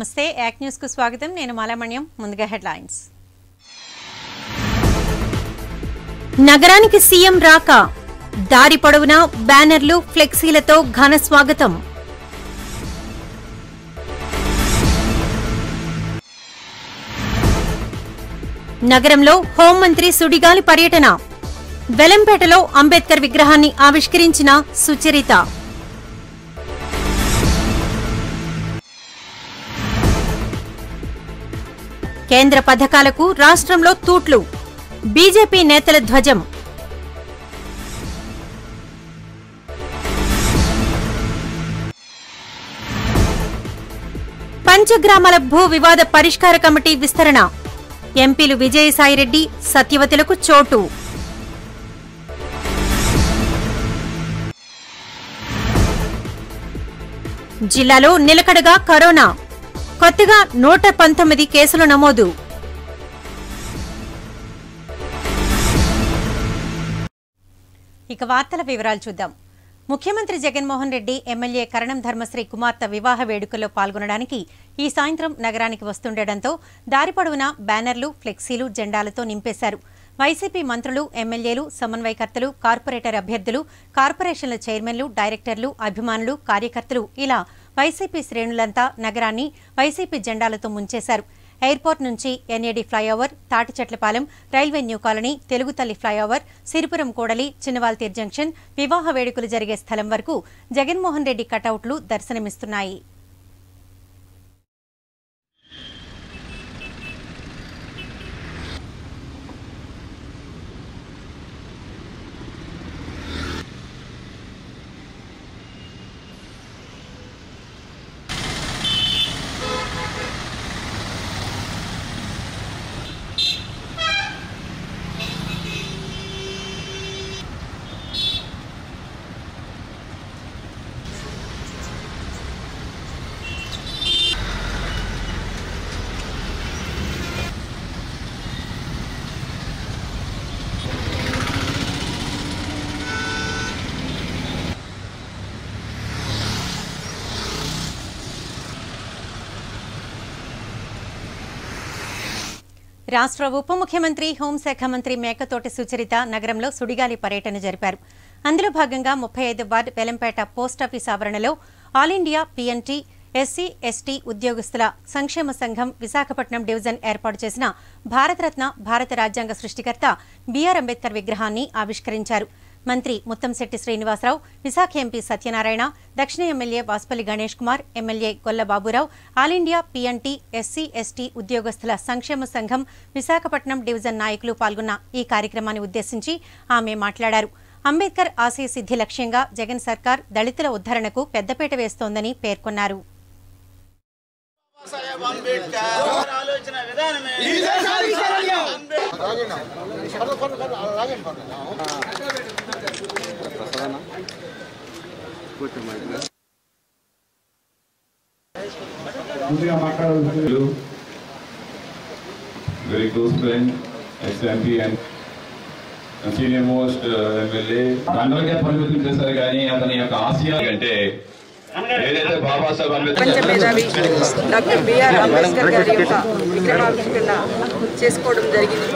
నమస్తే. యాక్ న్యూస్కు స్వాగతం. నేను మాలామణ్యం. ముందుగా హెడ్లైన్స్. నగరానికి సీఎం రాక దారి పొడవునా బ్యానర్లు ఫ్లెక్సీలతో ఘన స్వాగతం. నగరంలో హోంమంత్రి సుడిగాలి పర్యటన. వెలంపేటలో అంబేద్కర్ విగ్రహాన్ని ఆవిష్కరించిన సుచరిత. కేంద్ర పథకాలకు రాష్ట్రంలో తూట్లు. బీజేపీ నేతల ధ్వజం. పంచగ్రామాల భూ వివాద పరిష్కార కమిటీ విస్తరణ. ఎంపీలు విజయసాయిరెడ్డి సత్యవతులకు చోటు. జిల్లాలో నిలకడగా కరోనా. కొత్తగా నూట పంతొమ్మిది కేసులు నమోదు. ఇక వార్తల వివరాలు చూద్దాం. ముఖ్యమంత్రి జగన్మోహన్ రెడ్డి ఎమ్మెల్యే కరణం ధర్మశ్రీ కుమార్తె వివాహ వేడుకల్లో పాల్గొనడానికి ఈ సాయంత్రం నగరానికి వస్తుండటంతో దారి పొడవునా బ్యానర్లు ఫ్లెక్సీలు జెండాలతో నింపేశారు. వైసీపీ మంత్రులు ఎమ్మెల్యేలు సమన్వయకర్తలు కార్పొరేటర్ అభ్యర్థులు కార్పొరేషన్ల చైర్మన్లు డైరెక్టర్లు అభిమానులు కార్యకర్తలు ఇలా వైసీపీ శ్రేణులంతా నగరాన్ని వైసీపీ జెండాలతో ముంచేశారు. ఎయిర్పోర్ట్ నుంచి NAD flyover Thatichetlapalem railway new colony Telugu Thalli flyover Siripuram కూడలి చిన్నవాల్తీర్ జంక్షన్ వివాహ వేడుకలు జరిగే స్థలం వరకు జగన్మోహన్ రెడ్డి కటౌట్లు దర్శనమిస్తున్నాయి. రాష్ట్ర ఉప ముఖ్యమంత్రి హోంశాఖ మంత్రి మేకతోటి సుచరిత నగరంలో సుడిగాలి పర్యటన జరిపారు. అందులో భాగంగా ముప్పై ఐదు వార్డు వెలంపేట పోస్టాఫీస్ ఆవరణలో all India PNT SC ST ఉద్యోగస్తుల సంక్షేమ సంఘం విశాఖపట్నం డివిజన్ ఏర్పాటు చేసిన భారతరత్న భారత రాజ్యాంగ సృష్టికర్త బీఆర్ అంబేద్కర్ విగ్రహాన్ని ఆవిష్కరించారు. మంత్రి ముత్తంశెట్టి శ్రీనివాసరావు విశాఖ ఎంపీ సత్యనారాయణ దక్షిణ MLA Vasupalli Ganesh Kumar MLA Golla Baburao all India PNT SC ST ఉద్యోగస్తుల సంక్షేమ సంఘం విశాఖపట్నం డివిజన్ నాయకులు పాల్గొన్న ఈ కార్యక్రమాన్ని ఉద్దేశించి ఆమె మాట్లాడారు. అంబేద్కర్ ఆశయ సిద్ధి లక్ష్యంగా జగన్ సర్కార్ దళితుల ఉద్ధరణకు పెద్దపీట వేస్తోందని పేర్కొన్నారు. సాహెబ్ అంబేద్కర్ ఆలోచన విధానమే ముందుగా మాట్లాడాల్సింది very close friend, ex-MP and senior most uh, MLA. దండలకే పరిమితం చేశారు కానీ అతని యొక్క ఆశయ అంటే ఏదైతే బాబాసాహెబ్ ప్రపంచ అంబేద్కర్ మేధావి డాక్టర్ బిఆర్ అంబేద్కర్ గారి యొక్క విగ్రహావిష్కరణ చేసుకోవడం జరిగింది.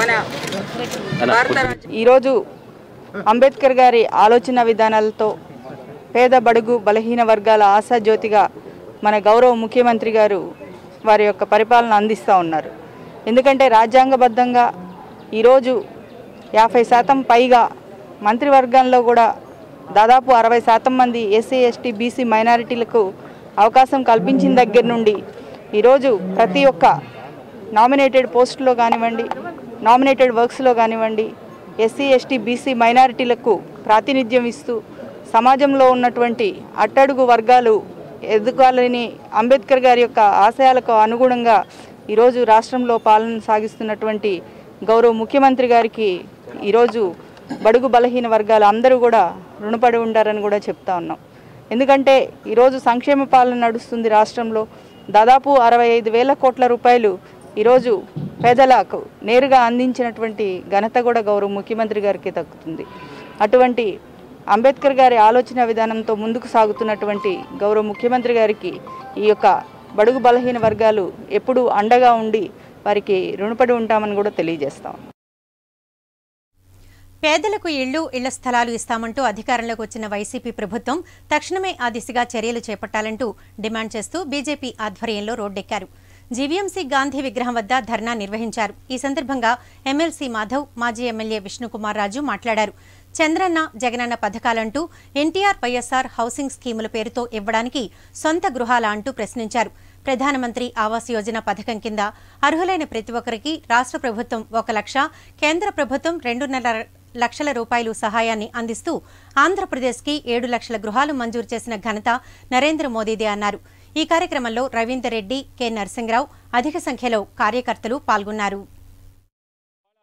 మన భారత ఈరోజు అంబేద్కర్ గారి ఆలోచన విధానాలతో పేద బడుగు బలహీన వర్గాల ఆశాజ్యోతిగా మన గౌరవ ముఖ్యమంత్రి గారు వారి యొక్క పరిపాలన అందిస్తూ ఉన్నారు. ఎందుకంటే రాజ్యాంగబద్ధంగా ఈరోజు యాభై శాతం పైగా మంత్రివర్గంలో కూడా దాదాపు అరవై శాతం మంది ఎస్సీ ఎస్టీ బీసీ మైనారిటీలకు అవకాశం కల్పించిన దగ్గర నుండి ఈరోజు ప్రతి ఒక్క నామినేటెడ్ పోస్టులో కానివ్వండి నామినేటెడ్ వర్క్స్లో కానివ్వండి ఎస్సీ ఎస్టీ బీసీ మైనారిటీలకు ప్రాతినిధ్యం ఇస్తూ సమాజంలో ఉన్నటువంటి అట్టడుగు వర్గాలు ఎదుగాలని అంబేద్కర్ గారి యొక్క ఆశయాలకు అనుగుణంగా ఈరోజు రాష్ట్రంలో పాలన సాగిస్తున్నటువంటి గౌరవ ముఖ్యమంత్రి గారికి ఈరోజు బడుగు బలహీన వర్గాలు అందరూ కూడా రుణపడి ఉంటారని కూడా చెప్తా ఉన్నాం. ఎందుకంటే ఈరోజు సంక్షేమ పాలన నడుస్తుంది రాష్ట్రంలో. దాదాపు అరవై ఐదు వేల కోట్ల రూపాయలు ఈరోజు పేదలకు నేరుగా అందించినటువంటి ఘనత కూడా గౌరవ ముఖ్యమంత్రి గారికి దక్కుతుంది. అటువంటి అంబేద్కర్ గారి ఆలోచన విధానంతో ముందుకు సాగుతున్నటువంటి గౌరవ ముఖ్యమంత్రి గారికి ఈ యొక్క బడుగు బలహీన వర్గాలు ఎప్పుడూ అండగా ఉండి వారికి రుణపడి ఉంటామని కూడా తెలియజేస్తాం పేదలకు ఇళ్ళు ఇళ్ళ స్థలాలు ఇస్తామంటూ అధికారంలోకి వచ్చిన వైసీపీ ప్రభుత్వం తక్షణమే ఆ దిశగా చర్యలు చేపట్టాలంటూ డిమాండ్ చేస్తూ బీజేపీ ఆధ్వర్యంలో రోడ్డెక్కారు. జీవీఎంసీ గాంధీ విగ్రహం వద్ద ధర్నా నిర్వహించారు. ఈ సందర్భంగా ఎమ్మెల్సీ మాధవ్ మాజీ ఎమ్మెల్యే విష్ణుకుమార్ రాజు మాట్లాడారు. చంద్రన్న జగనన్న పథకాలంటూ ఎన్టీఆర్ వైఎస్ఆర్ హౌసింగ్ స్కీముల పేరుతో ఇవ్వడానికి సొంత గృహాల అంటూ ప్రశ్నించారు. ప్రధానమంత్రి ఆవాస్ యోజన పథకం కింద అర్హులైన ప్రతి ఒక్కరికి రాష్ట్ర ప్రభుత్వం ఒక లక్ష కేంద్ర ప్రభుత్వం రెండున్నర లక్షల రూపాయలు సహాయాన్ని అందిస్తూ ఆంధ్రప్రదేశ్కి ఏడు లక్షల గృహాలు మంజూరు చేసిన ఘనత నరేంద్ర మోదీదే అన్నారు. ఈ కార్యక్రమంలో రవీందర్ రెడ్డి కె. నరసింహరావు అధిక సంఖ్యలో కార్యకర్తలు పాల్గొన్నారు.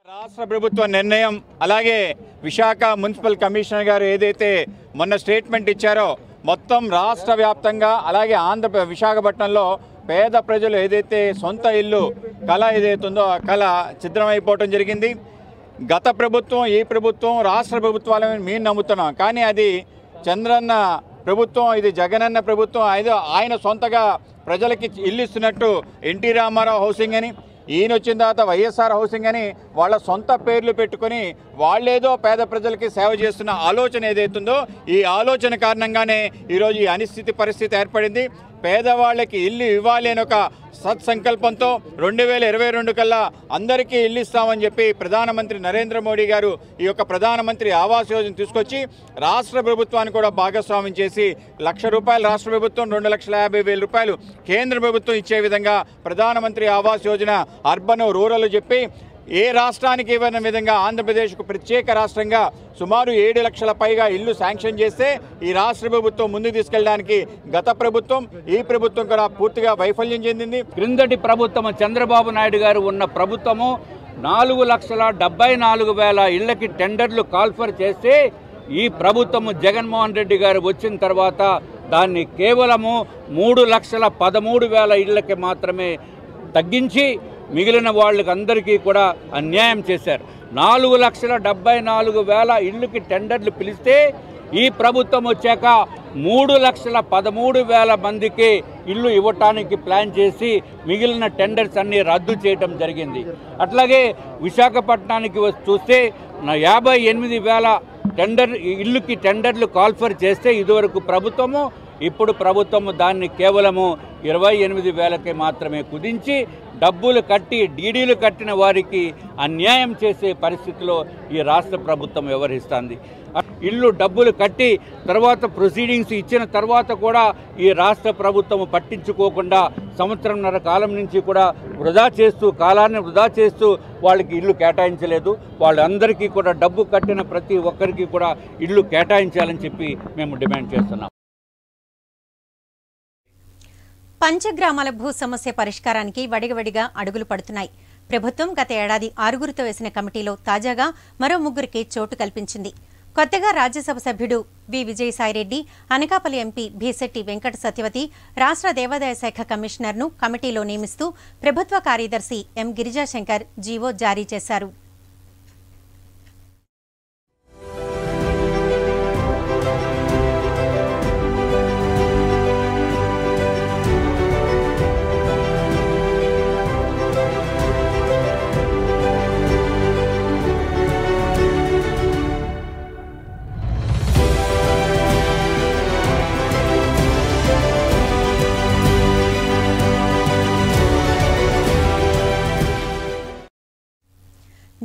రాష్ట్ర ప్రభుత్వ నిర్ణయం అలాగే విశాఖ మున్సిపల్ కమిషనర్ గారు ఏదైతే మొన్న స్టేట్మెంట్ ఇచ్చారో మొత్తం రాష్ట్ర వ్యాప్తంగా అలాగే ఆంధ్ర విశాఖపట్నంలో పేద ప్రజలు ఏదైతే సొంత ఇల్లు కళ ఏదైతుందో ఆ కళ చిత్రమైపోవటం జరిగింది. గత ప్రభుత్వం ఈ ప్రభుత్వం రాష్ట్ర ప్రభుత్వాలని మేము నమ్ముతున్నాం. కానీ అది చంద్రన్న ప్రభుత్వం ఇది జగనన్న ప్రభుత్వం ఐదో ఆయన సొంతగా ప్రజలకి ఇల్లు ఇస్తున్నట్టు ఎన్టీ రామారావు హౌసింగ్ అని ఈయన వచ్చిన తర్వాత వైఎస్ఆర్ హౌసింగ్ అని వాళ్ళ సొంత పేర్లు పెట్టుకొని వాళ్ళేదో పేద ప్రజలకి సేవ చేస్తున్న ఆలోచన ఏదైతుందో ఈ ఆలోచన కారణంగానే ఈరోజు ఈ అనిశ్చితి పరిస్థితి ఏర్పడింది. పేదవాళ్ళకి ఇల్లు ఇవ్వాలి అని ఒక సత్సంకల్పంతో రెండు వేల ఇరవై రెండు కల్లా అందరికీ ఇల్లు ఇస్తామని చెప్పి ప్రధానమంత్రి నరేంద్ర మోడీ గారు ఈ యొక్క ప్రధానమంత్రి ఆవాస్ యోజన తీసుకొచ్చి రాష్ట్ర ప్రభుత్వాన్ని కూడా భాగస్వామ్యం చేసి లక్ష రూపాయలు రాష్ట్ర ప్రభుత్వం రెండు లక్షల యాభై వేల రూపాయలు కేంద్ర ప్రభుత్వం ఇచ్చే విధంగా ప్రధానమంత్రి ఆవాస్ యోజన అర్బన్ రూరల్ చెప్పి ఏ రాష్ట్రానికి ఇవ్వని విధంగా ఆంధ్రప్రదేశ్కు ప్రత్యేక రాష్ట్రంగా సుమారు ఏడు లక్షల పైగా ఇల్లు శాంక్షన్ చేస్తే ఈ రాష్ట్ర ప్రభుత్వం ముందు తీసుకెళ్ళడానికి గత ప్రభుత్వం ఈ ప్రభుత్వం కూడా పూర్తిగా వైఫల్యం చెందింది. క్రిందటి ప్రభుత్వం చంద్రబాబు నాయుడు గారు ఉన్న ప్రభుత్వము నాలుగు లక్షల డెబ్బై నాలుగు వేల ఇళ్ళకి టెండర్లు కాల్ఫర్ చేస్తే ఈ ప్రభుత్వము జగన్మోహన్ రెడ్డి గారు వచ్చిన తర్వాత దాన్ని కేవలము మూడు లక్షల పదమూడు వేల ఇళ్ళకి మాత్రమే తగ్గించి మిగిలిన వాళ్ళకి అందరికీ కూడా అన్యాయం చేశారు. నాలుగు లక్షల డెబ్బై నాలుగు వేల ఇళ్ళకి టెండర్లు పిలిస్తే ఈ ప్రభుత్వం వచ్చాక మూడు లక్షల పదమూడు వేల మందికి ఇల్లు ఇవ్వటానికి ప్లాన్ చేసి మిగిలిన టెండర్స్ అన్నీ రద్దు చేయటం జరిగింది. అట్లాగే విశాఖపట్నానికి చూస్తే యాభై ఎనిమిది వేల టెండర్ ఇల్లుకి టెండర్లు కాల్ఫర్ చేస్తే ఇదివరకు ప్రభుత్వము ఇప్పుడు ప్రభుత్వము దాన్ని కేవలము ఇరవై ఎనిమిది వేలకే మాత్రమే కుదించి డబ్బులు కట్టి డీడీలు కట్టిన వారికి అన్యాయం చేసే పరిస్థితిలో ఈ రాష్ట్ర ప్రభుత్వం వ్యవహరిస్తుంది. ఇల్లు డబ్బులు కట్టి తర్వాత ప్రొసీడింగ్స్ ఇచ్చిన తర్వాత కూడా ఈ రాష్ట్ర ప్రభుత్వం పట్టించుకోకుండా సంవత్సరంన్నర కాలం నుంచి కూడా వృధా చేస్తూ కాలాన్ని వృధా చేస్తూ వాళ్ళకి ఇల్లు కేటాయించలేదు. వాళ్ళందరికీ కూడా డబ్బు కట్టిన ప్రతి ఒక్కరికి కూడా ఇల్లు కేటాయించాలని చెప్పి మేము డిమాండ్ చేస్తున్నాం. పంచగ్రామాల భూ సమస్య పరిష్కారానికి వడిగవడిగా అడుగులు పడుతున్నాయి. ప్రభుత్వం గత ఏడాది ఆరుగురితో వేసిన కమిటీలో తాజాగా మరో ముగ్గురికి చోటు కల్పించింది. కొత్తగా రాజ్యసభ సభ్యుడు వి. విజయసాయిరెడ్డి అనకాపల్లి ఎంపీ భీశెట్టి వెంకట సత్యవతి రాష్ట్ర దేవాదాయ శాఖ కమిషనర్ను కమిటీలో నియమిస్తూ ప్రభుత్వ కార్యదర్శి ఎం గిరిజాశంకర్ జీవో జారీ చేశారు.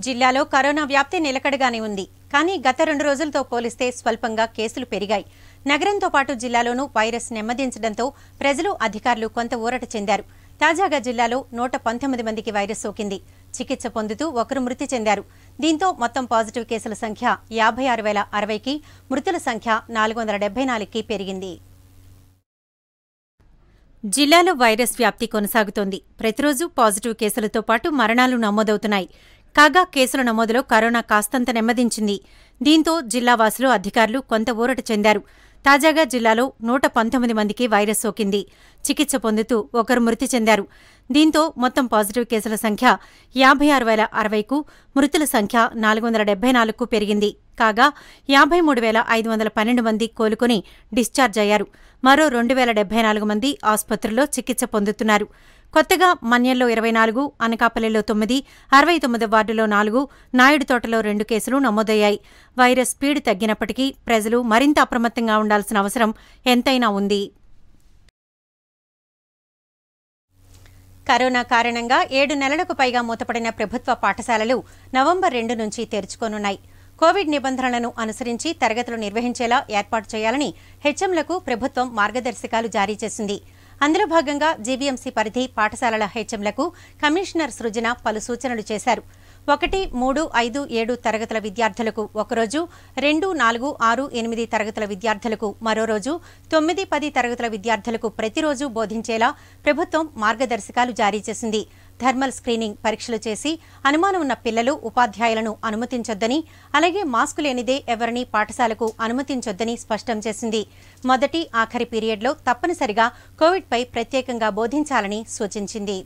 జిల్లాలో కరోనా వ్యాప్తి నిలకడగానే ఉంది. కానీ గత రెండు రోజులతో పోలిస్తే స్వల్పంగా కేసులు పెరిగాయి. నగరంతో పాటు జిల్లాలోనూ వైరస్ నెమ్మదించడంతో ప్రజలు అధికారులు కొంత ఊరట చెందారు. తాజాగా జిల్లాలో నూట పంతొమ్మిది మందికి వైరస్ సోకింది. చికిత్స పొందుతూ ఒకరు మృతి చెందారు. దీంతో మొత్తం పాజిటివ్ కేసుల సంఖ్య యాభై ఆరు వేల అరవైకి మృతుల సంఖ్య నాలుగు వందల డెబ్బై నాలుగుకి పెరిగింది. జిల్లాలో వైరస్ వ్యాప్తి కొనసాగుతోంది. ప్రతిరోజు పాజిటివ్ కేసులతో పాటు మరణాలు నమోదవుతున్నాయి. కాగా కేసుల నమోదులో కరోనా కాస్తంత నెమ్మదించింది. దీంతో జిల్లావాసులు అధికారులు కొంత ఊరట చెందారు. తాజాగా జిల్లాలో నూట పంతొమ్మిది మందికి వైరస్ సోకింది. చికిత్స పొందుతూ ఒకరు మృతి చెందారు. దీంతో మొత్తం పాజిటివ్ కేసుల సంఖ్య యాభై ఆరు వేల అరవైకు మృతుల సంఖ్య నాలుగు వందల డెబ్బై నాలుగుకు పెరిగింది. కాగా యాభై మూడు వేల ఐదు వందల పన్నెండు మంది కోలుకుని డిశ్చార్జ్ అయ్యారు. మరో రెండు వేల డెబ్బై నాలుగు మంది ఆసుపత్రుల్లో చికిత్స పొందుతున్నారు. కొత్తగా మన్యంలో ఇరవై నాలుగు అనకాపల్లిలో తొమ్మిది అరవై తొమ్మిది వార్డులో నాలుగు నాయుడు తోటలో రెండు కేసులు నమోదయ్యాయి. వైరస్ స్పీడ్ తగ్గినప్పటికీ ప్రజలు మరింత అప్రమత్తంగా ఉండాల్సిన అవసరం ఎంతైనా ఉంది. కరోనా కారణంగా ఏడు నెలలకు పైగా మూతపడిన ప్రభుత్వ పాఠశాలలు నవంబర్ రెండు నుంచి తెరుచుకోనున్నాయి. కోవిడ్ నిబంధనలను అనుసరించి తరగతులు నిర్వహించేలా ఏర్పాటు చేయాలని హెచ్ఎంలకు ప్రభుత్వం మార్గదర్శకాలు జారీ చేసింది. అందులో భాగంగా జీవీఎంసీ పరిధి పాఠశాలల హెచ్ఎంలకు కమిషనర్ సృజన పలు సూచనలు చేశారు. ఒకటి మూడు ఐదు ఏడు తరగతుల విద్యార్థులకు ఒకరోజు రెండు నాలుగు ఆరు ఎనిమిది తరగతుల విద్యార్థులకు మరో రోజు తొమ్మిది పది తరగతుల విద్యార్థులకు ప్రతిరోజు బోధించేలా ప్రభుత్వం మార్గదర్శకాలు జారీ చేసింది. థర్మల్ స్క్రీనింగ్ పరీక్షలు చేసి అనుమానం ఉన్న పిల్లలు ఉపాధ్యాయులను అనుమతించొద్దని అలాగే మాస్కు లేనిదే ఎవరిని పాఠశాలకు అనుమతించొద్దని స్పష్టం చేసింది. మొదటి ఆఖరి పీరియడ్లో తప్పనిసరిగా కోవిడ్పై ప్రత్యేకంగా బోధించాలని సూచించింది.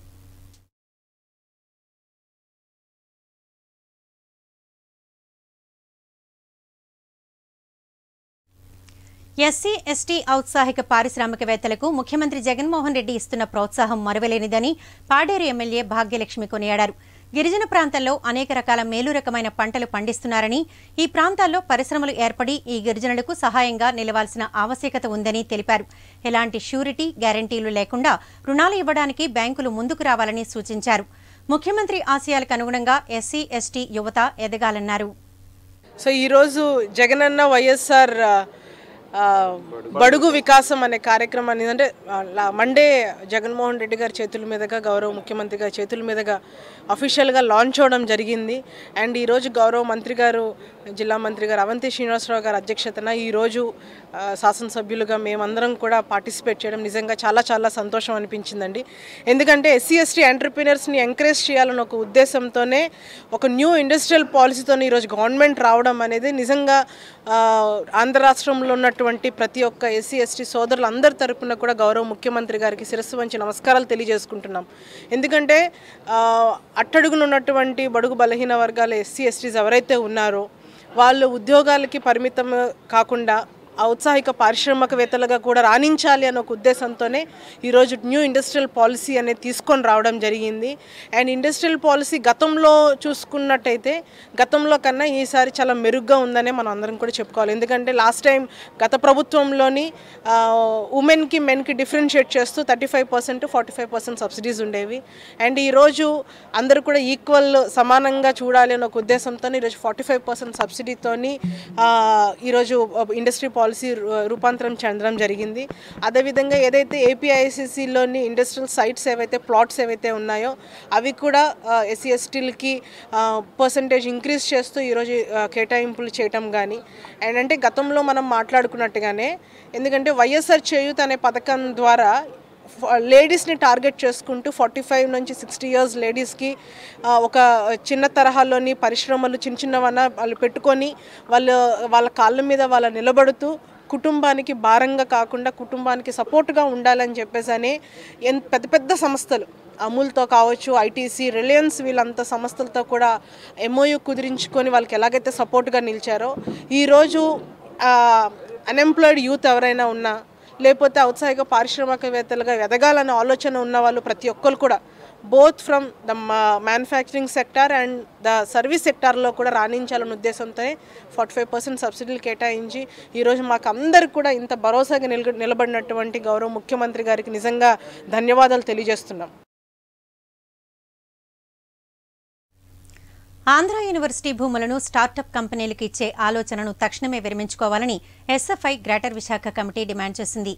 ఎస్సీ ఎస్టీ ఔత్సాహిక పారిశ్రామికవేత్తలకు ముఖ్యమంత్రి జగన్మోహన్ రెడ్డి ఇస్తున్న ప్రోత్సాహం మరువలేనిదని పాడేరు ఎమ్మెల్యే భాగ్యలక్ష్మి కొనియాడారు. గిరిజన ప్రాంతాల్లో అనేక రకాల మేలు రకమైన పంటలు పండిస్తున్నారని ఈ ప్రాంతాల్లో పరిశ్రమలు ఏర్పడి ఈ గిరిజనులకు సహాయంగా నిలవాల్సిన ఆవశ్యకత ఉందని తెలిపారు. ఎలాంటి షూరిటీ గ్యారంటీలు లేకుండా రుణాలు ఇవ్వడానికి బ్యాంకులు ముందుకు రావాలని సూచించారు. ముఖ్యమంత్రి ఆశయాలకు అనుగుణంగా ఎస్సీ ఎస్టీ యువత ఎదగాలన్నారు. సో ఈరోజు జగనన్న వైఎస్ఆర్ బడుగు వికాసం అనే కార్యక్రమాన్ని అంటే మండే జగన్మోహన్ రెడ్డి గారి చేతుల మీదుగా గౌరవ ముఖ్యమంత్రి గారి చేతుల మీదుగా అఫీషియల్గా లాంచ్ అవడం జరిగింది. అండ్ ఈరోజు గౌరవ మంత్రి గారు జిల్లా మంత్రి గారు అవంతి శ్రీనివాసరావు గారి అధ్యక్షతన ఈరోజు శాసనసభ్యులుగా మేమందరం కూడా పార్టిసిపేట్ చేయడం నిజంగా చాలా చాలా సంతోషం అనిపించిందండి. ఎందుకంటే ఎస్సీ ఎస్టీ ఎంటర్ప్రీనర్స్ని ఎంకరేజ్ చేయాలన్న ఒక ఉద్దేశంతోనే ఒక న్యూ ఇండస్ట్రియల్ పాలసీతో ఈరోజు గవర్నమెంట్ రావడం అనేది నిజంగా ఆంధ్ర రాష్ట్రంలో ఉన్నటువంటి ప్రతి ఒక్క ఎస్సీ ఎస్టీ సోదరులందరి తరపున కూడా గౌరవ ముఖ్యమంత్రి గారికి శిరస్సు వంచి నమస్కారాలు తెలియజేసుకుంటున్నాం. ఎందుకంటే అట్టడుగునున్నటువంటి బడుగు బలహీన వర్గాల ఎస్సీ ఎస్టీస్ ఎవరైతే ఉన్నారో వాళ్ళు ఉద్యోగాలకి పరిమితం కాకుండా ఔత్సాహిక పారిశ్రామికవేత్తలుగా కూడా రాణించాలి అనే ఒక ఉద్దేశంతోనే ఈరోజు న్యూ ఇండస్ట్రియల్ పాలసీ అనేది తీసుకొని రావడం జరిగింది. అండ్ ఇండస్ట్రియల్ పాలసీ గతంలో చూసుకున్నట్టయితే గతంలో కన్నా ఈసారి చాలా మెరుగ్గా ఉందనే మనం అందరం కూడా చెప్పుకోవాలి. ఎందుకంటే లాస్ట్ టైం గత ప్రభుత్వంలోని ఉమెన్కి మెన్కి డిఫరెన్షియేట్ చేస్తూ thirty five percent forty five percent subsidies ఉండేవి. అండ్ ఈరోజు అందరూ కూడా ఈక్వల్ సమానంగా చూడాలి అనే ఒక ఉద్దేశంతో ఈరోజు ఫార్టీ ఫైవ్ పర్సెంట్ సబ్సిడీతోని ఈరోజు ఇండస్ట్రీ పాలసీ రూపాంతరం చెందడం జరిగింది. అదేవిధంగా ఏదైతే ఏపీఐసిసిలోని ఇండస్ట్రియల్ సైట్స్ ఏవైతే ప్లాట్స్ ఏవైతే ఉన్నాయో అవి కూడా ఎస్సీ ఎస్టీలకి పర్సంటేజ్ ఇంక్రీజ్ చేస్తూ ఈరోజు కేటాయింపులు చేయటం కానీ అండ్ అంటే గతంలో మనం మాట్లాడుకున్నట్టుగానే ఎందుకంటే వైఎస్ఆర్ చేయూత్ అనే పథకం ద్వారా లేడీస్ని టార్గెట్ చేసుకుంటూ ఫార్టీ ఫైవ్ నుంచి సిక్స్టీ ఇయర్స్ లేడీస్కి ఒక చిన్న తరహాలోని పరిశ్రమలు చిన్న చిన్నవన్న వాళ్ళు పెట్టుకొని వాళ్ళు వాళ్ళ కాళ్ళ మీద వాళ్ళ నిలబడుతూ కుటుంబానికి భారంగా కాకుండా కుటుంబానికి సపోర్ట్గా ఉండాలని చెప్పేసి అని పెద్ద పెద్ద సంస్థలు అమూల్తో కావచ్చు ఐటీసీ రిలయన్స్ వీళ్ళంత సంస్థలతో కూడా ఎంఓయూ కుదిరించుకొని వాళ్ళకి ఎలాగైతే సపోర్ట్గా నిలిచారో ఈరోజు అన్ఎంప్లాయిడ్ యూత్ ఎవరైనా ఉన్నా లేకపోతే ఔత్సాహిక పారిశ్రామికవేత్తలుగా ఎదగాలనే ఆలోచన ఉన్న వాళ్ళు ప్రతి ఒక్కరు కూడా both from the manufacturing sector and the service సెక్టార్లో కూడా రాణించాలనే ఉద్దేశంతో ఫార్టీ ఫైవ్ పర్సెంట్ సబ్సిడీలు కేటాయించి ఈరోజు మాకు అందరికి కూడా ఇంత భరోసాగా నిల నిలబడినటువంటి గౌరవ ముఖ్యమంత్రి గారికి నిజంగా ధన్యవాదాలు తెలియజేస్తున్నాం. ఆంధ్ర యూనివర్సిటీ భూములను స్టార్టప్ కంపెనీలకు ఇచ్చే ఆలోచనను తక్షణమే విరమించుకోవాలని SFI greater Visakha committee demand చేసింది.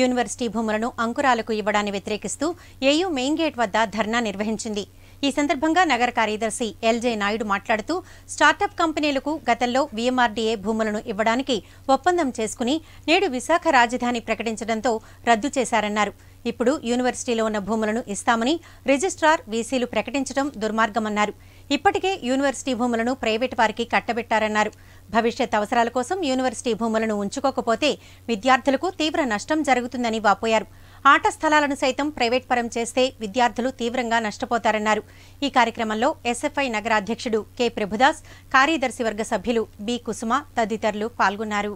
యూనివర్సిటీ భూములను అంకురాలకు ఇవ్వడాన్ని వ్యతిరేకిస్తూ ఏయూ మెయిన్ గేట్ వద్ద ధర్నా నిర్వహించింది. ఈ సందర్భంగా నగర కార్యదర్శి ఎల్జే నాయుడు మాట్లాడుతూ స్టార్టప్ కంపెనీలకు గతంలో వీఎంఆర్డీఏ భూములను ఇవ్వడానికి ఒప్పందం చేసుకుని నేడు విశాఖ రాజధాని ప్రకటించడంతో రద్దు చేశారన్నారు. ఇప్పుడు యూనివర్సిటీలో ఉన్న భూములను ఇస్తామని రిజిస్ట్రార్ వీసీలు ప్రకటించడం దుర్మార్గమన్నారు. ఇప్పటికే యూనివర్సిటీ భూములను ప్రైవేటు వారికి కట్టబెట్టారన్నారు. భవిష్యత్ అవసరాల కోసం యూనివర్సిటీ భూములను ఉంచుకోకపోతే విద్యార్థులకు తీవ్ర నష్టం జరుగుతుందని వాపోయారు. ఆట స్థలాలను సైతం ప్రైవేట్ పరం చేస్తే విద్యార్థులు తీవ్రంగా నష్టపోతారన్నారు. ఈ కార్యక్రమంలో ఎస్ఎఫ్ఐ నగర అధ్యక్షుడు కె. ప్రభుదాస్ కార్యదర్శి వర్గ సభ్యులు బి. కుసుమ తదితరులు పాల్గొన్నారు.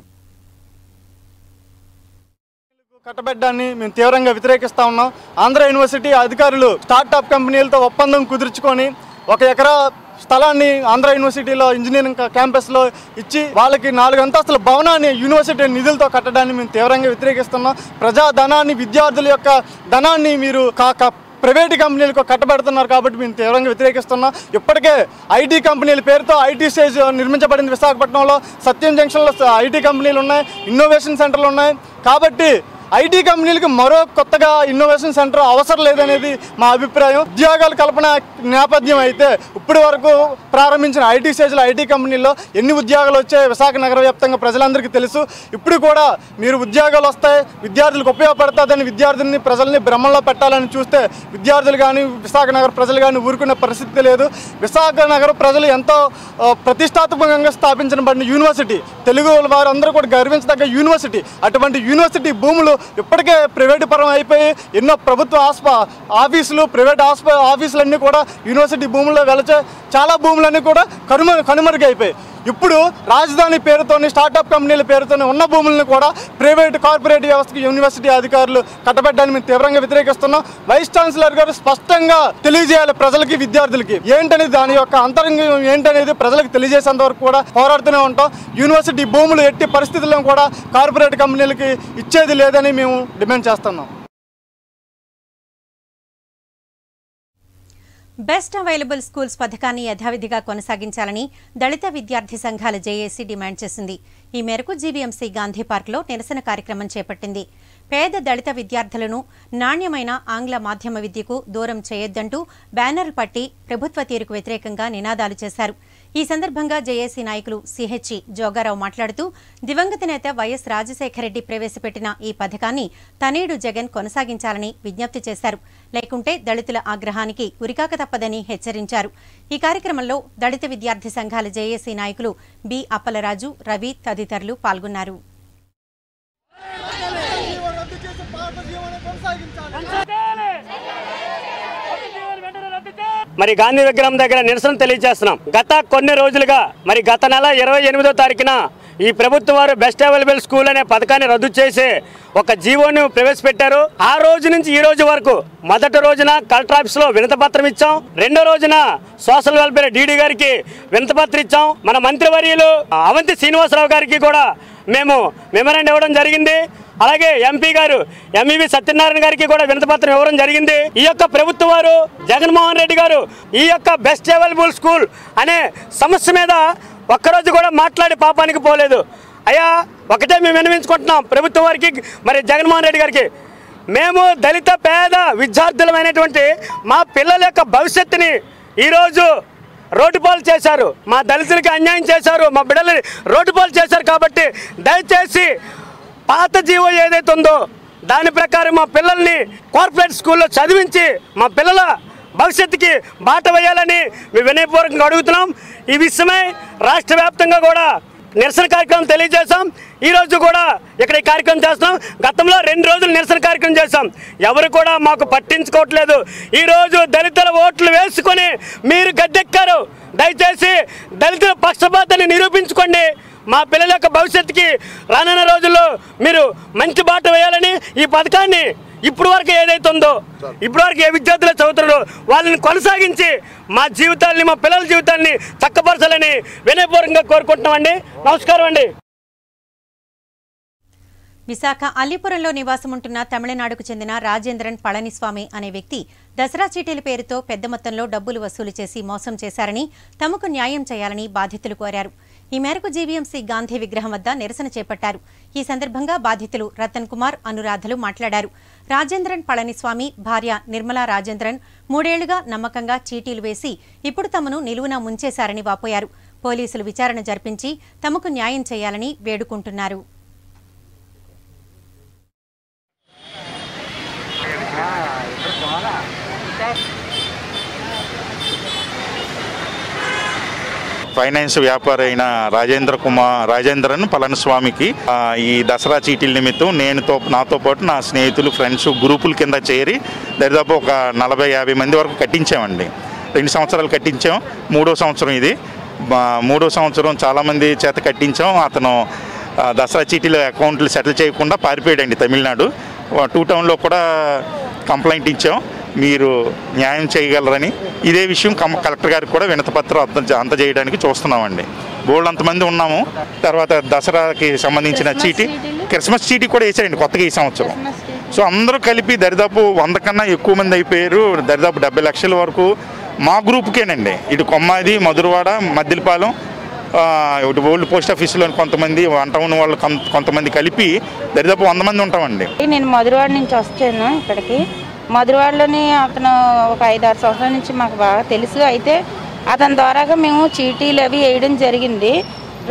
కట్టబెట్టడాన్ని మేము తీవ్రంగా వ్యతిరేకిస్తా ఉన్నాం. ఆంధ్ర యూనివర్సిటీ అధికారులు స్టార్టప్ కంపెనీలతో ఒప్పందం కుదుర్చుకొని ఒక ఎకరా స్థలాన్ని ఆంధ్ర యూనివర్సిటీలో ఇంజనీరింగ్ క్యాంపస్లో ఇచ్చి వాళ్ళకి నాలుగు అంతస్తుల భవనాన్ని యూనివర్సిటీ నిధులతో కట్టడాన్ని మేము తీవ్రంగా వ్యతిరేకిస్తున్నాం. ప్రజా ధనాన్ని విద్యార్థుల యొక్క ధనాన్ని మీరు కాక ప్రైవేట్ కంపెనీలకు కట్టబెడుతున్నారు కాబట్టి మేము తీవ్రంగా వ్యతిరేకిస్తున్నాం. ఇప్పటికే ఐటీ కంపెనీల పేరుతో ఐటీ స్టేజ్ నిర్మించబడింది విశాఖపట్నంలో. సత్యం జంక్షన్లో ఐటీ కంపెనీలు ఉన్నాయి ఇన్నోవేషన్ సెంటర్లు ఉన్నాయి. కాబట్టి ఐటీ కంపెనీలకు మరో కొత్తగా ఇన్నోవేషన్ సెంటర్ అవసరం లేదనేది మా అభిప్రాయం. ఉద్యోగాల కల్పన నేపథ్యం అయితే ఇప్పటి వరకు ప్రారంభించిన ఐటీ స్టేజ్లో ఐటీ కంపెనీల్లో ఎన్ని ఉద్యోగాలు వచ్చాయి విశాఖ నగర వ్యాప్తంగా ప్రజలందరికీ తెలుసు. ఇప్పుడు కూడా మీరు ఉద్యోగాలు వస్తాయి విద్యార్థులకు ఉపయోగపడుతుందని విద్యార్థుల్ని ప్రజల్ని భ్రమంలో పెట్టాలని చూస్తే విద్యార్థులు కానీ విశాఖ నగర ప్రజలు కానీ ఊరుకునే పరిస్థితి లేదు. విశాఖ నగర ప్రజలు ఎంతో ప్రతిష్టాత్మకంగా స్థాపించబడిన యూనివర్సిటీ. తెలుగు వారందరూ కూడా గర్వించదగ్గ యూనివర్సిటీ. అటువంటి యూనివర్సిటీ భూములు ఇప్పటికే ప్రైవేటు పరం అయిపోయి ఎన్నో ప్రభుత్వ ఆస్ప ఆఫీసులు ప్రైవేట్ ఆస్ప ఆఫీసులన్నీ కూడా యూనివర్సిటీ భూముల్లో వెలచే చాలా భూములన్నీ కూడా కనుమ కనుమరుగైపోయాయి. ఇప్పుడు రాజధాని పేరుతోని స్టార్టప్ కంపెనీల పేరుతోని ఉన్న భూములను కూడా ప్రైవేట్ కార్పొరేట్ వ్యవస్థకి యూనివర్సిటీ అధికారులు కట్టబెట్టడానికి మేము తీవ్రంగా వ్యతిరేకిస్తున్నాం. వైస్ ఛాన్సలర్ గారు స్పష్టంగా తెలియజేయాలి ప్రజలకి విద్యార్థులకి. ఏంటనేది దాని యొక్క అంతరంగం ఏంటనేది ప్రజలకు తెలియజేసేంత వరకు కూడా పోరాడుతూనే ఉంటాం. యూనివర్సిటీ భూములు ఎట్టి పరిస్థితుల్లో కూడా కార్పొరేట్ కంపెనీలకి ఇచ్చేది లేదని మేము డిమాండ్ చేస్తున్నాం. బెస్ట్ అవైలబుల్ స్కూల్స్ పథకాన్ని యథావిధిగా కొనసాగించాలని దళిత విద్యార్థి సంఘాల జేఏసీ డిమాండ్ చేసింది. ఈ మేరకు జీవీఎంసీ గాంధీ పార్క్లో నిరసన కార్యక్రమం చేపట్టింది. పేద దళిత విద్యార్థులను నాణ్యమైన ఆంగ్ల మాధ్యమ విద్యకు దూరం చేయొద్దంటూ బ్యానర్లు పట్టి ప్రభుత్వ తీరుకు వ్యతిరేకంగా నినాదాలు చేశారు. ఈ సందర్భంగా జేఏసీ నాయకులు సిహెచ్ఈ జోగారావు మాట్లాడుతూ దివంగత నేత వైఎస్ రాజశేఖరరెడ్డి ప్రవేశపెట్టిన ఈ పథకాన్ని తనేడు జగన్ కొనసాగించాలని విజ్ఞప్తి చేశారు. లేకుంటే దళితుల ఆగ్రహానికి ఉరికాక తప్పదని హెచ్చరించారు. ఈ కార్యక్రమంలో దళిత విద్యార్థి సంఘాల జేఏసీ నాయకులు బి అప్పలరాజు రవి తదితరులు పాల్గొన్నారు. మరి గాంధీ విగ్రహం దగ్గర నిరసన తెలియజేస్తున్నాం. గత కొన్ని రోజులుగా మరి గత నెల ఇరవై ఎనిమిదో తారీఖున ఈ ప్రభుత్వం వారు బెస్ట్ అవైలబుల్ స్కూల్ అనే పథకాన్ని రద్దు చేసి ఒక జీవోను ప్రవేశపెట్టారు. ఆ రోజు నుంచి ఈ రోజు వరకు మొదటి రోజున కలెక్టర్ ఆఫీస్లో వినతపత్రం ఇచ్చాం. రెండో రోజున సోషల్ వెల్ఫేర్ డీడీ గారికి వినతపత్రం ఇచ్చాం. మన మంత్రివర్యులు అవంతి శ్రీనివాసరావు గారికి కూడా మేము మెమరాండ్ ఇవ్వడం జరిగింది. అలాగే ఎంపీ గారు ఎంఈవి సత్యనారాయణ గారికి కూడా వినతపత్రం ఇవ్వడం జరిగింది. ఈ యొక్క ప్రభుత్వ వారు జగన్మోహన్ రెడ్డి గారు ఈ యొక్క బెస్ట్ అవైలబుల్ స్కూల్ అనే సమస్య మీద ఒక్కరోజు కూడా మాట్లాడి పాపానికి పోలేదు. అయ్యా ఒకటే మేము వినవించుకుంటున్నాం ప్రభుత్వం వారికి మరి జగన్మోహన్ రెడ్డి గారికి. మేము దళిత పేద విద్యార్థులమైనటువంటి మా పిల్లల యొక్క భవిష్యత్తుని ఈరోజు రోడ్డు పాలు చేశారు. మా దళితులకి అన్యాయం చేశారు. మా బిడ్డలని రోడ్డు పాలు చేశారు కాబట్టి దయచేసి పాత జీవో ఏదైతే ఉందో దాని ప్రకారం మా పిల్లల్ని కార్పొరేట్ స్కూల్లో చదివించి మా పిల్లల భవిష్యత్తుకి బాట వేయాలని మేము వినయపూర్వకంగా అడుగుతున్నాం. ఈ విషయమై రాష్ట్ర వ్యాప్తంగా కూడా నిరసన కార్యక్రమం తెలియజేశాం. ఈ రోజు కూడా ఇక్కడ ఈ కార్యక్రమం చేస్తాం గతంలో రెండు రోజులు నిరసన కార్యక్రమం చేశాం. ఎవరు కూడా మాకు పట్టించుకోవట్లేదు. ఈరోజు దళితుల ఓట్లు వేసుకొని మీరు గద్దెక్కారు. దయచేసి దళితుల పక్షపాతాన్ని నిరూపించుకోండి. మా పిల్లల యొక్క భవిష్యత్తుకి రానున్న రోజుల్లో మీరు మంచి బాట వేయాలని ఈ పథకాన్ని ఇప్పుడు వరకు ఏదైతే ఉందో ఇప్పుడు వరకు ఏ విద్యార్థులు చదువుతున్నారో వాళ్ళని కొనసాగించి మా జీవితాల్ని మా పిల్లల జీవితాల్ని చక్కపరచాలని వినయపూర్వకంగా కోరుకుంటున్నామండి. నమస్కారం అండి. విశాఖ అల్లిపురంలో నివాసముంటున్న తమిళనాడుకు చెందిన రాజేంద్రన్ పళనిస్వామి అనే వ్యక్తి దసరా చీటీల పేరుతో పెద్ద మొత్తంలో డబ్బులు వసూలు చేసి మోసం చేశారని తమకు న్యాయం చేయాలని బాధితులు కోరారు. ఈ మేరకు జీవీఎంసీ గాంధీ విగ్రహం వద్ద నిరసన చేపట్టారు. ఈ సందర్భంగా బాధితులు రతన్ కుమార్ అనురాధలు మాట్లాడారు. రాజేంద్రన్ పళనిస్వామి భార్య నిర్మలా రాజేంద్రన్ మూడేళ్ళుగా నమ్మకంగా చీటీలు వేసి ఇప్పుడు తమను నిలువున ముంచేశారని వాపోయారు. పోలీసులు విచారణ జరిపించి తమకు న్యాయం చేయాలని వేడుకుంటున్నారు. ఫైనాన్స్ వ్యాపారి అయిన రాజేంద్ర కుమార్ రాజేంద్రన్ పళనిస్వామికి ఈ దసరా చీటీల నిమిత్తం నేనుతో నాతో పాటు నా స్నేహితులు ఫ్రెండ్స్ గ్రూపుల కింద చేరి దరిదాపు ఒక నలభై యాభై మంది వరకు కట్టించామండి. రెండు సంవత్సరాలు కట్టించాం. మూడో సంవత్సరం ఇది. మూడో సంవత్సరం చాలామంది చేత కట్టించాం. అతను దసరా చీటీల అకౌంట్లు సెటిల్ చేయకుండా పారిపోయాడండి తమిళనాడు. టూ టౌన్లో కూడా కంప్లైంట్ ఇచ్చాం. మీరు న్యాయం చేయగలరని ఇదే విషయం కమ కలెక్టర్ గారికి కూడా వినతపత్రం అంత అందజేయడానికి చూస్తున్నామండి. బోల్డ్ అంతమంది ఉన్నాము. తర్వాత దసరాకి సంబంధించిన చీటీ క్రిస్మస్ చీటీ కూడా వేసారండి కొత్తగా ఈ సంవత్సరం. సో అందరూ కలిపి దరిదాపు వంద కన్నా ఎక్కువ మంది అయిపోయారు. దరిదాపు డెబ్బై లక్షల వరకు మా గ్రూప్కేనండి. ఇటు కొమ్మాది మధురవాడ మద్దిలపాలెం ఆ, ఇటు ఓల్డ్ పోస్ట్ ఆఫీసులో కొంతమంది వన్ టౌన్ వాళ్ళు కొంత- కొంతమంది కలిపి దరిదాపు వంద మంది ఉంటామండి. నేను మధురవాడ నుంచి వస్తాను ఇక్కడికి. మధురవాడలోని అతను ఒక ఐదు ఆరు సంవత్సరాల నుంచి మాకు బాగా తెలుసు. అయితే అతని ద్వారాగా మేము చీటీలు అవి వేయడం జరిగింది.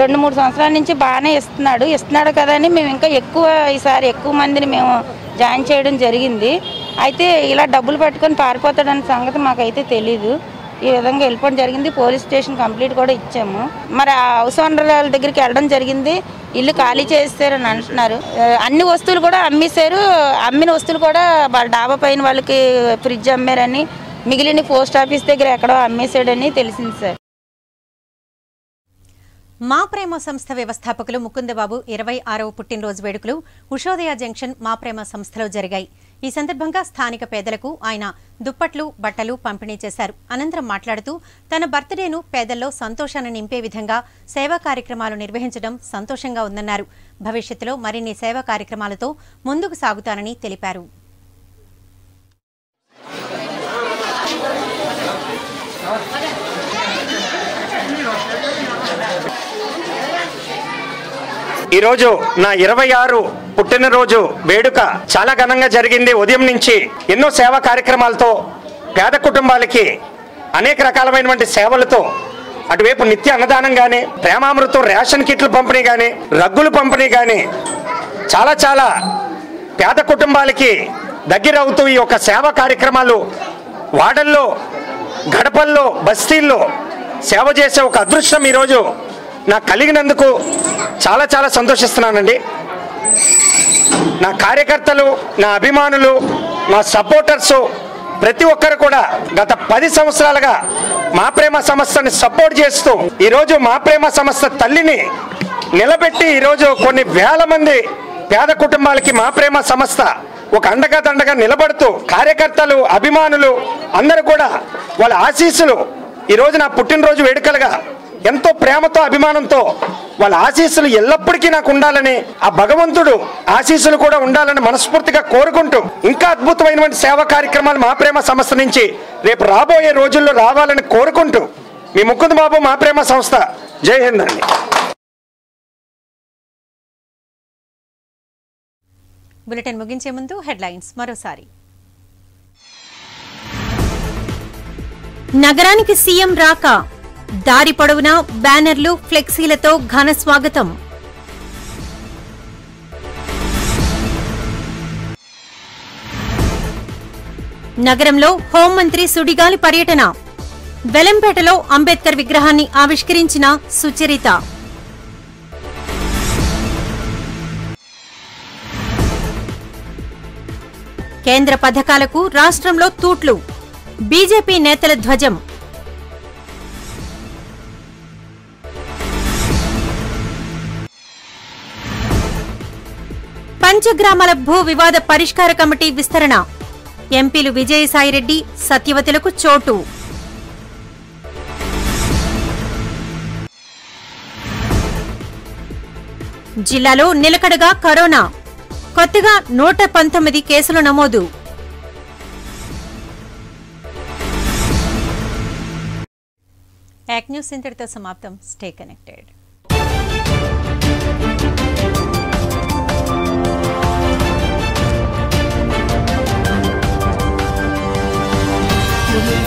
రెండు మూడు సంవత్సరాల నుంచి బాగానే ఇస్తున్నాడు. ఇస్తున్నాడు కదా అని మేము ఇంకా ఎక్కువ ఈసారి ఎక్కువ మందిని మేము జాయిన్ చేయడం జరిగింది. అయితే ఇలా డబ్బులు పట్టుకొని పారిపోతాడన్న సంగతి మాకైతే తెలీదు. ఈ విధంగా వెళ్ళిపోవడం జరిగింది. పోలీస్ స్టేషన్ కంప్లీట్ కూడా ఇచ్చాము. మరి హౌస్ ఓనర్ వాళ్ళ దగ్గరికి వెళ్ళడం జరిగింది. ఇల్లు ఖాళీ చేస్తారని అంటున్నారు. అన్ని వస్తువులు కూడా అమ్మేశారు. అమ్మిన వస్తువులు కూడా వాళ్ళ డాబా పైన వాళ్ళకి ఫ్రిడ్జ్ అమ్మారని మిగిలిన పోస్ట్ ఆఫీస్ దగ్గర ఎక్కడో అమ్మేశాడని తెలిసింది సార్. మా ప్రేమ సంస్థ వ్యవస్థాపకులు ముకుందబాబు ఇరవై ఆరవ పుట్టినరోజు వేడుకలు ఉషోదయ జంక్షన్ మా ప్రేమ సంస్థలో జరిగాయి. ఈ సందర్భంగా స్థానిక పేదలకు ఆయన దుప్పట్లు బట్టలు పంపిణీ చేశారు. అనంతరం మాట్లాడుతూ తన బర్త్డేను పేదల్లో సంతోషాన్ని నింపే విధంగా సేవా కార్యక్రమాలు నిర్వహించడం సంతోషంగా ఉందన్నారు. భవిష్యత్తులో మరిన్ని సేవా కార్యక్రమాలతో ముందుకు సాగుతానని తెలిపారు. ఈరోజు నా ఇరవై ఆరు పుట్టినరోజు వేడుక చాలా ఘనంగా జరిగింది. ఉదయం నుంచి ఎన్నో సేవా కార్యక్రమాలతో పేద కుటుంబాలకి అనేక రకాలమైనటువంటి సేవలతో అటువైపు నిత్య అన్నదానం కానీ ప్రేమామృతం రేషన్ కిట్లు పంపిణీ కానీ రగ్గులు పంపిణీ కానీ చాలా చాలా పేద కుటుంబాలకి దగ్గర అవుతూ ఈ యొక్క సేవా కార్యక్రమాలు వాడల్లో గడపల్లో బస్తీల్లో సేవ చేసే ఒక అదృష్టం ఈరోజు నాకు కలిగినందుకు చాలా చాలా సంతోషిస్తున్నానండి. నా కార్యకర్తలు నా అభిమానులు నా సపోర్టర్స్ ప్రతి ఒక్కరు కూడా గత పది సంవత్సరాలుగా మా ప్రేమ సంస్థని సపోర్ట్ చేస్తూ ఈరోజు మా ప్రేమ సంస్థ తల్లిని నిలబెట్టి ఈరోజు కొన్ని వేల మంది పేద కుటుంబాలకి మా ప్రేమ సంస్థ ఒక అండగా దండగా నిలబడుతూ కార్యకర్తలు అభిమానులు అందరూ కూడా వాళ్ళ ఆశీస్సులు ఈరోజు నా పుట్టినరోజు వేడుకలుగా ఎంతో ప్రేమతో అభిమానంతో వాళ్ళ ఆశీస్సులు ఎల్లప్పటికీ నాకు ఉండాలని ఆ భగవంతుడు ఆశీస్సులు కూడా ఉండాలని మనస్ఫూర్తిగా కోరుకుంటూ ఇంకా అద్భుతమైనటువంటి సేవా కార్యక్రమాలు మా ప్రేమ సంస్థ నుంచి రేపు రాబోయే రోజుల్లో రావాలని కోరుకుంటూ మీ ముకుంద్ బాబు మా ప్రేమ సంస్థ. జై హింద్ అండి. బులెటిన్ ముగించే ముందు హెడ్లైన్స్ మరోసారి. నగరానికి సీఎం రాక దారి పొడవునా బ్యానర్లు ఫ్లెక్సీలతో ఘన స్వాగతం. నగరంలో హోంమంత్రి సుడిగాలి పర్యటన. వెలంపేటలో అంబేద్కర్ విగ్రహాన్ని ఆవిష్కరించిన సుచరిత. కేంద్ర పథకాలకు రాష్ట్రంలో తూట్లు. బీజేపీ నేతల ధ్వజం. పంచగ్రామాల భూ వివాద పరిష్కార కమిటీ విస్తరణ. ఎంపీలు విజయసాయిరెడ్డి సత్యవతులకు చోటు. జిల్లాలో నిలకడగా కరోనా. కొత్తగా నూట పంతొమ్మిది కేసులు నమోదు. యాక్ న్యూస్ ఇంతటితో సమాప్తం. Stay connected. woman